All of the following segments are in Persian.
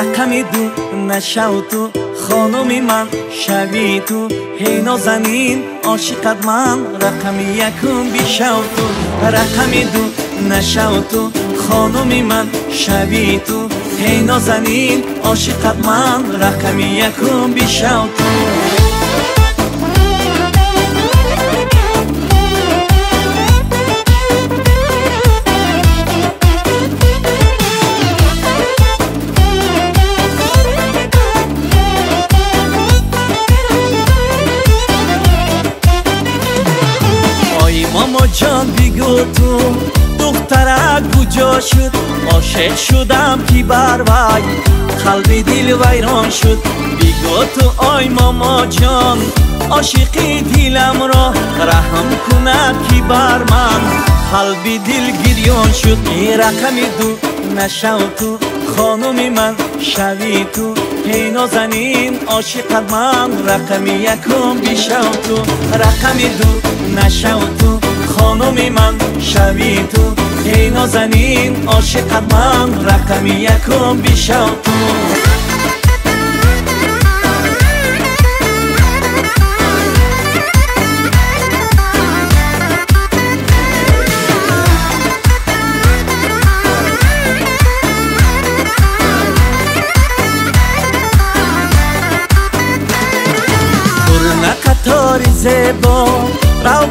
рақами ду нашав ту хонуми ман шави ту. Ҳей нозанин ошиқат ман рақами якум бишав ту. Рақами ду нашав ту хонуми ман шави ту. Ҳей нозанин ошиқат ман рақами якум бишав ту جان بگو تو دخترک بجا شد؟ عاشق شدم کی بر وی قلب دل ویران شد. بگو تو آی ماما جان عاشقی دلم را رحم کند کی بر من؟ قلب دل گریان شد. ای رقم دو نشو تو خانم من شوی تو. ای نازنین عاشق من رقم یکم بیشو تو. رقم دو نشو تو. خانومی من شوی تو ای نازنین عاشقت من رقمی یکم بیشم تو. زیبا رو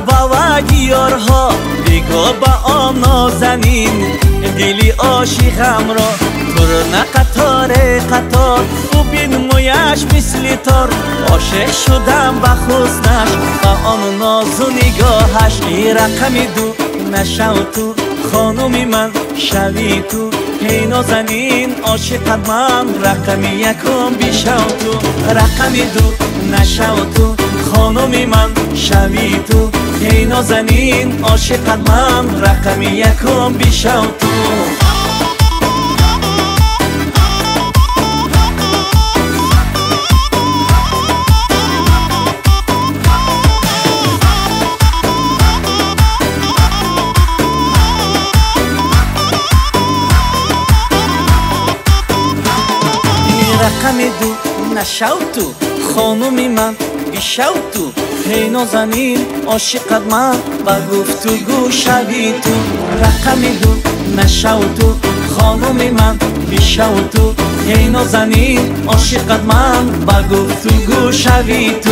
دیارها بگو با آم نازنین. دلی عاشقم را تر نه قطار قطار. او بین مویش مثل تار. عاشق شدم با حسنش. با آن ناز و نگاهش ای رقمی دو نشو تو. خانومی من شوی تو. هی نازنین عاشقت من. رقمی یکم بیشو تو. رقمی دو نشو تو. خانومی من شوی تو. ای نازنین عاشق من رقم یکم بیشم تو. رقم دو نشو تو خانومی من بیشو تو. هی نازنین فقط من با گفتگو شوی تو رقم دو نشو تو خانم من بیشو تو. ای نازنین عاشقت من با گفتگو شوی تو.